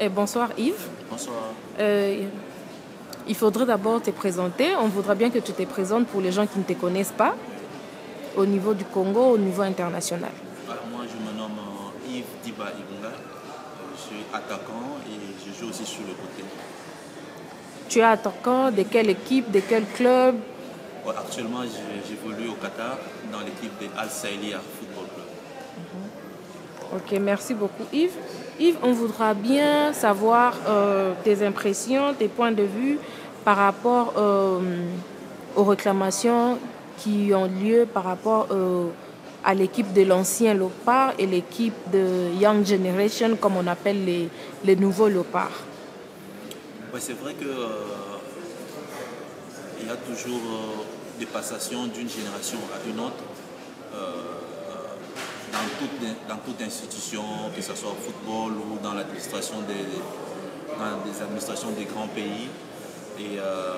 Et bonsoir Yves. Bonsoir. Euh, il faudrait d'abord te présenter. On voudrait bien que tu te présentes pour les gens qui ne te connaissent pas au niveau du Congo, au niveau international. Alors, moi, je me nomme euh, Yves Diba Igunga. Euh, Je suis attaquant et je joue aussi sur le côté. Tu es attaquant de quelle équipe, de quel club? Ouais, actuellement, j'évolue au Qatar dans l'équipe de Al Saïlia Football Club. Ok, merci beaucoup Yves. Yves, on voudra bien savoir euh, tes impressions, tes points de vue par rapport euh, aux réclamations qui ont lieu par rapport euh, à l'équipe de l'ancien Lopard et l'équipe de Young Generation, comme on appelle les, nouveaux Lopards. C'est vrai que euh, il y a toujours euh, des passations d'une génération à une autre euh, dans, toute, institution, que ce soit au football ou dans l'administration des, les administrations des grands pays. Et euh,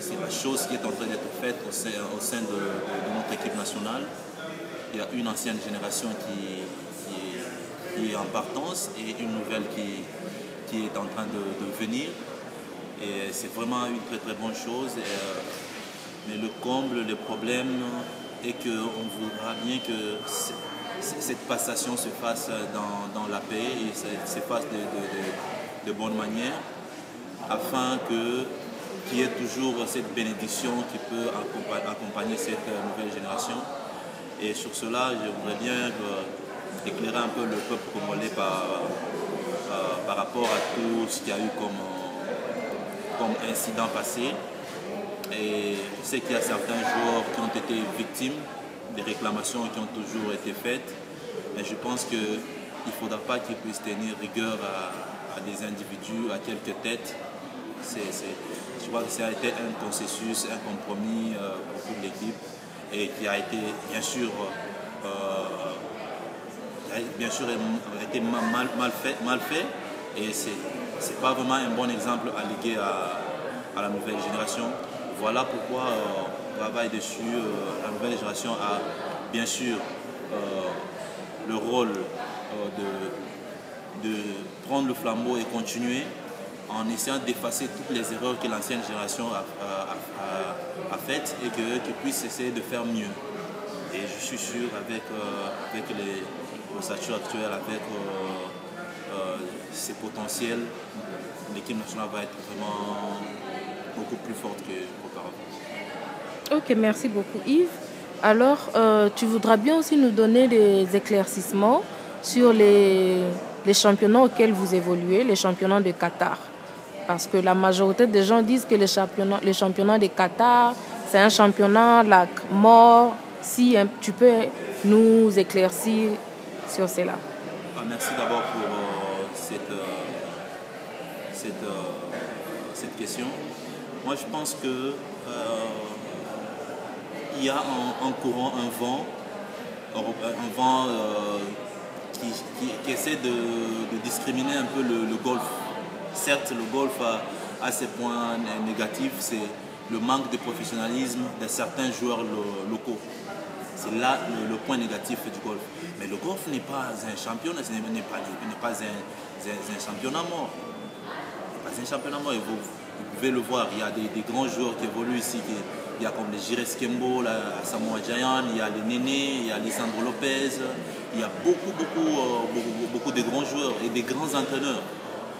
c'est la chose qui est en train d'être faite au sein, de, notre équipe nationale. Il y a une ancienne génération qui, est, en partance et une nouvelle qui, est en train de, venir. Et c'est vraiment une très très bonne chose. Euh, mais le comble, le problème est qu'on voudra bien que cette passation se fasse dans, la paix et se, se fasse de, bonne manière afin qu'il y ait toujours cette bénédiction qui peut accompa- accompagner cette nouvelle génération. Et sur cela, je voudrais bien euh, éclairer un peu le peuple congolais par, euh, par rapport à tout ce qu'il y a eu comme, comme incident passé. Et je sais qu'il y a certains joueurs qui ont été victimes des réclamations qui ont toujours été faites. Mais je pense qu'il ne faudra pas qu'ils puissent tenir rigueur à, des individus, à quelques têtes. Je crois que ça a été un consensus, un compromis euh, pour toute l'équipe et qui a été bien sûr, euh, qui a été ma- mal, fait, mal fait et c'est c'est pas vraiment un bon exemple à léguer à, à la nouvelle génération. Voilà pourquoi euh, on travaille dessus. euh, la nouvelle génération a bien sûr euh, le rôle de, prendre le flambeau et continuer en essayant d'effacer toutes les erreurs que l'ancienne génération a, faites et que- qu'ils puissent essayer de faire mieux. Et je suis sûr avec, euh, avec les, l'ossature actuelle, avec ses potentiels, l'équipe nationale va être vraiment beaucoup plus forte qu'auparavant. Ok, merci beaucoup Yves. Alors, euh, tu voudras bien aussi nous donner des éclaircissements sur les, les championnats auxquels vous évoluez, les championnats de Qatar. Parce que la majorité des gens disent que les championnats, les championnats de Qatar, c'est un championnat mort. Si hein, tu peux nous éclaircir sur cela. Ah, merci d'abord pour euh, cette, euh, cette, euh, cette question. Moi, je pense que euh, il y a en courant un vent, un vent euh, qui, qui- essaie de, discriminer un peu le, golf. Certes, le golf a, a ses points né- négatifs, c'est le manque de professionnalisme de certains joueurs lo- locaux. C'est là le, point négatif du golf. Mais le golf n'est pas un championnat, ce n'est pas, pas un, un- un championnat mort. N'est pas un championnat mort. Vous pouvez le voir, il y a des, grands joueurs qui évoluent ici. il y a comme les Jires Kembo, la Samoa Giant, il y a les Néné, il y a Lisandro Lopez. Il y a beaucoup, beaucoup, euh, beaucoup, beaucoup de grands joueurs et des grands entraîneurs.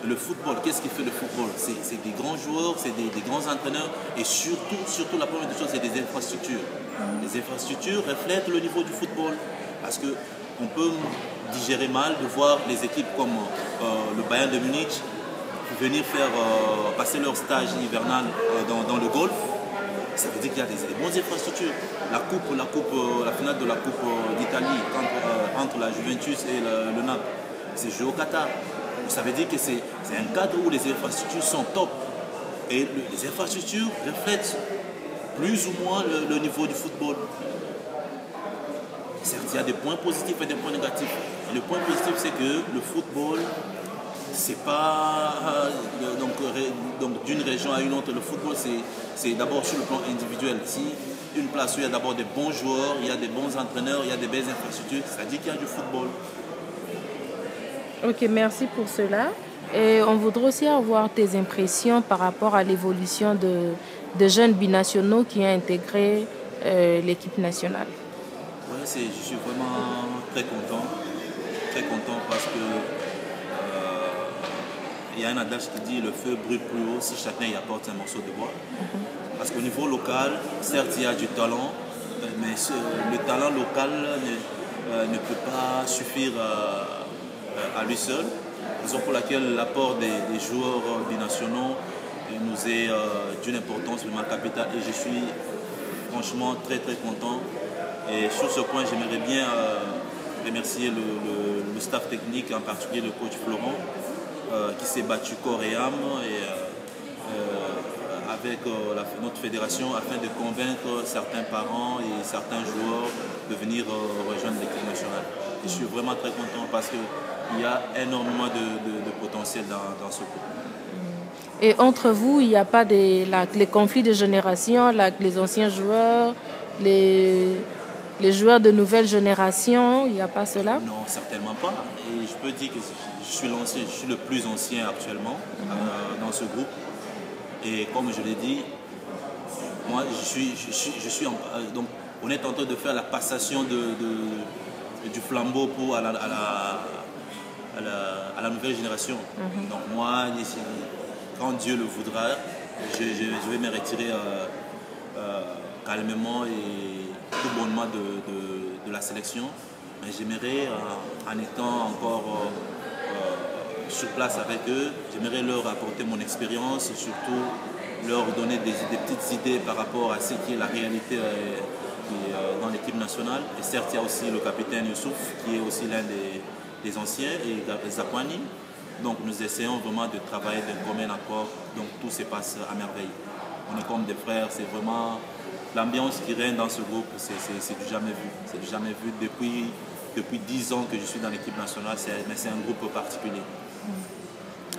Le football, qu'est-ce qui fait le football? C'est des grands joueurs, c'est des, grands entraîneurs et surtout, surtout la première des choses, c'est des infrastructures. Les infrastructures reflètent le niveau du football parce que on peut digérer mal de voir les équipes comme euh, le Bayern de Munich venir faire euh, passer leur stage hivernal euh, dans, le golf. Ça veut dire qu'il y a des, des bonnes infrastructures. La coupe, la coupe, euh, la finale de la coupe d'Italie entre, entre la Juventus et le, le Naples, c'est joué au Qatar. Ça veut dire que c'est un cadre où les infrastructures sont top. Et le- les infrastructures reflètent plus ou moins le, le niveau du football. Certes, il y a des points positifs et des points négatifs. Le point positif, c'est que le football, c'est pas euh, donc, ré- donc d'une région à une autre. Le football, c'est c'est d'abord sur le plan individuel. Si une place où il y a d'abord des bons joueurs, il y a des bons entraîneurs, il y a des belles infrastructures, ça dit qu'il y a du football. Ok, merci pour cela. Et on voudrait aussi avoir tes impressions par rapport à l'évolution de, de jeunes binationaux qui ont intégré euh, l'équipe nationale. Ouais, je suis vraiment très content. Très content parce que euh, il y a un adage qui dit le feu brûle plus haut si chacun y apporte un morceau de bois. Parce qu'au niveau local, certes, il y a du talent, mais le talent local ne, euh, ne peut pas suffire à lui seul raison pour laquelle l'apport des, joueurs binationaux nous est euh, d'une importance vraiment capitale et je suis franchement très très content. Et sur ce point, j'aimerais bien euh, remercier le, staff technique, en particulier le coach Florent, euh, qui s'est battu corps et âme et, avec notre fédération afin de convaincre certains parents et certains joueurs de venir rejoindre l'équipe nationale. je suis vraiment très content parce que il y a énormément de, potentiel dans, ce groupe. Et entre vous, il n'y a pas les conflits de génération, les anciens joueurs, les, les joueurs de nouvelle génération, il n'y a pas cela? Non, certainement pas. Et je peux dire que je suis, l'ancien, je suis le plus ancien actuellement euh, dans ce groupe. Et comme je l'ai dit, moi, je suis, je suis, je suis euh, donc, on est en train de faire la passation de, du flambeau pour à la, à la, nouvelle génération. Mhm. Donc moi, quand Dieu le voudra, je, vais me retirer euh, et tout bonnement de, la sélection. Mais j'aimerais, euh, en étant encore sur place avec eux, j'aimerais leur apporter mon expérience et surtout leur donner des, petites idées par rapport à ce qui est la réalité dans l'équipe nationale. Et certes, il y a aussi le capitaine Youssouf, qui est aussi l'un des, les anciens et Zakwani. Donc nous essayons vraiment de travailler d'un commun accord. Donc tout se passe à merveille. On est comme des frères, c'est vraiment l'ambiance qui règne dans ce groupe, c'est du jamais vu. C'est du jamais vu depuis, depuis 10 ans que je suis dans l'équipe nationale, mais c'est un groupe particulier.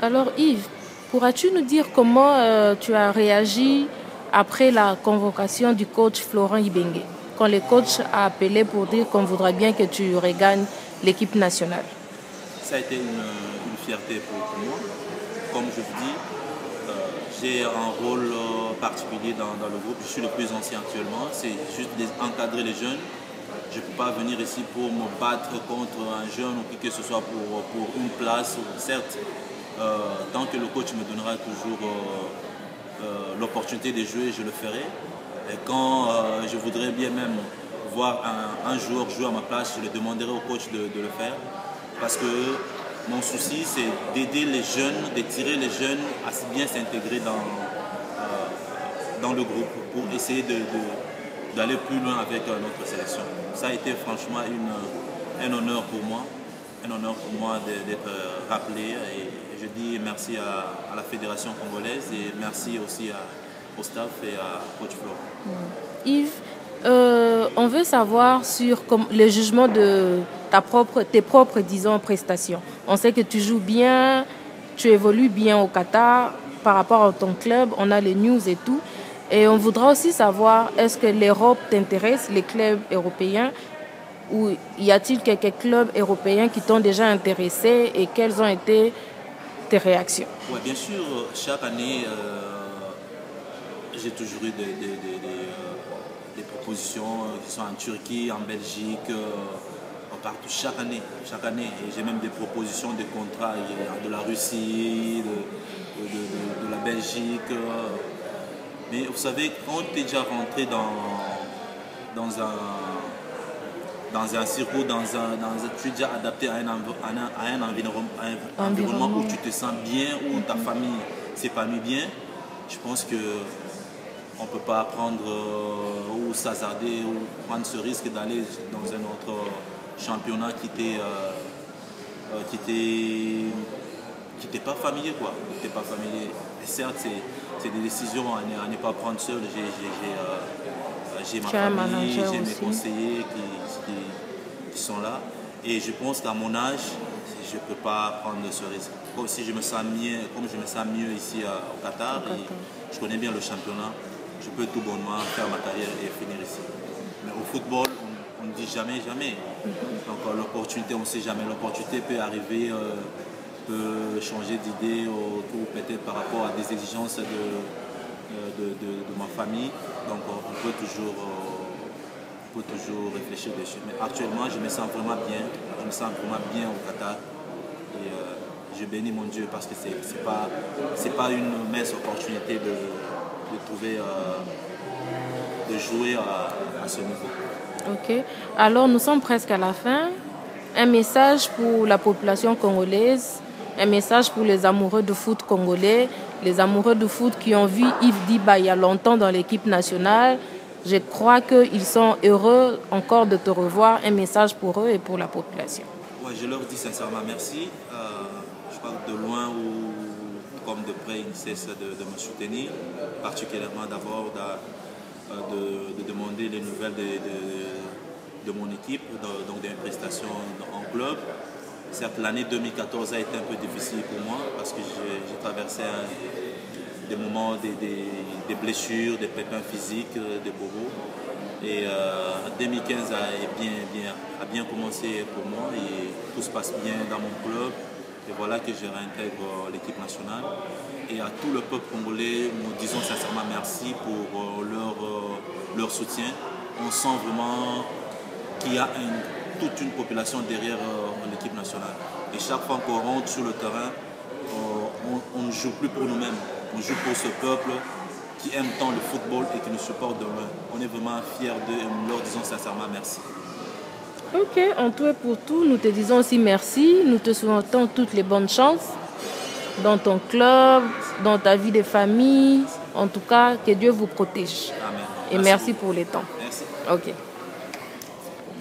Alors Yves, pourras-tu nous dire comment euh, tu as réagi après la convocation du coach Florent Ibengue Quand le coach a appelé pour dire qu'on voudrait bien que tu regagnes l'équipe nationale? Ça a été une, fierté pour, moi. Comme je vous dis, j'ai un rôle euh, particulier dans, le groupe. Je suis le plus ancien actuellement. C'est juste d'encadrer les jeunes. Je ne peux pas venir ici pour me battre contre un jeune ou qui que ce soit pour, une place. Certes, euh, tant que le coach me donnera toujours l'opportunité de jouer, je le ferai. Et quand je voudrais bien même voir un, joueur jouer à ma place, je le demanderai au coach de, le faire. Parce que mon souci, c'est d'aider les jeunes, de tirer les jeunes à bien s'intégrer dans, euh, dans le groupe pour essayer d'aller plus loin avec euh, notre sélection. Ça a été franchement un honneur pour moi, un honneur pour moi d'être euh, rappelé. Et je dis merci à, la Fédération congolaise et merci aussi au staff et à Coach Flo. Yves, on veut savoir sur le jugement de ta propre, tes propres, disons, prestations. On sait que tu joues bien, tu évolues bien au Qatar par rapport à ton club, on a les news et tout. Et on voudra aussi savoir, est-ce que l'Europe t'intéresse, les clubs européens, ou y a-t-il quelques clubs européens qui t'ont déjà intéressé et quelles ont été tes réactions? Oui, bien sûr, chaque année, euh, j'ai toujours eu des, des propositions euh, qui sont en Turquie, en Belgique, euh, partout, chaque année. Chaque année. J'ai même des propositions de contrats de la Russie, de, la Belgique. Euh. Mais vous savez, quand tu es déjà rentré dans, dans un dans un circuit, dans un, dans tu es déjà adapté à un, à un, environnement, où tu te sens bien, où ta famille s'épanouit bien, je pense que on ne peut pas prendre euh, ou s'hasarder ou prendre ce risque d'aller dans un autre championnat qui était euh, euh, qui était qui n'était pas familier quoi. Qui pas familier. Et certes c'est des décisions à ne, pas prendre seul. J'ai ma famille j'ai mes conseillers qui, qui, sont là. Et je pense qu'à mon âge je ne peux pas prendre ce risque. Comme si je me sens mieux comme je me sens mieux ici au Qatar, et je connais bien le championnat je peux tout bonnement faire ma carrière et finir ici. Mais au football, ne dit jamais, jamais. Donc euh, l'opportunité, on ne sait jamais. L'opportunité peut arriver euh, peut changer d'idée ou, peut-être par rapport à des exigences de, de, de, ma famille. Donc on peut toujours, peut toujours réfléchir dessus. Mais actuellement, je me sens vraiment bien. Je me sens vraiment bien au Qatar. Et je bénis mon Dieu parce que ce n'est pas, pas une mince opportunité de, de trouver, de jouer à, à ce niveau. Ok. Alors nous sommes presque à la fin. Un message pour la population congolaise, un message pour les amoureux de foot congolais, les amoureux de foot qui ont vu Yves Diba il y a longtemps dans l'équipe nationale. Je crois qu'ils sont heureux encore de te revoir. Un message pour eux et pour la population. Ouais, je leur dis sincèrement merci. Euh, je que de loin ou comme de près, ils cessent de, me soutenir, particulièrement d'abord de, de, demander les nouvelles de, de mon équipe, donc des prestations en club. Certes, l'année 2014 a été un peu difficile pour moi parce que j'ai traversé des moments, des, blessures, des pépins physiques, euh, des bobos. Et 2015 euh, a bien, bien, a bien commencé pour moi et tout se passe bien dans mon club. Et voilà que je réintègre l'équipe nationale. Et à tout le peuple congolais, nous disons sincèrement merci pour euh, leur, leur soutien. On sent vraiment qu'il y a toute une population derrière euh, l'équipe nationale. Et chaque fois qu'on rentre sur le terrain, euh, on, ne joue plus pour nous-mêmes, on joue pour ce peuple qui aime tant le football et qui nous supporte de loin. On est vraiment fiers d'eux et nous leur disons sincèrement merci. Ok, en tout et pour tout, nous te disons aussi merci. Nous te souhaitons toutes les bonnes chances dans ton club, dans ta vie de famille. En tout cas, que Dieu vous protège. Amen. Et merci, pour les temps. Merci. Ok.